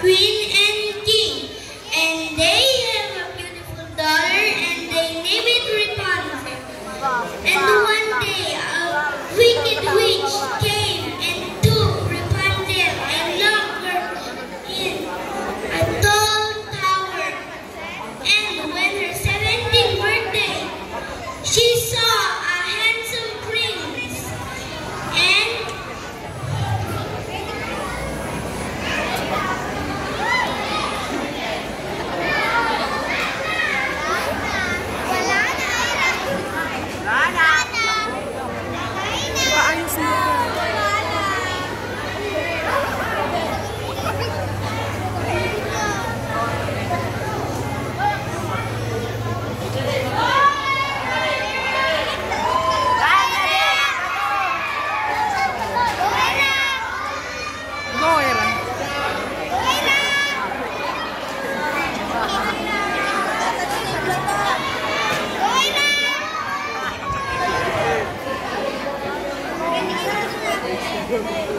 queen and king. And they have a beautiful daughter and they name it Rapunzel. And one day uh, Good.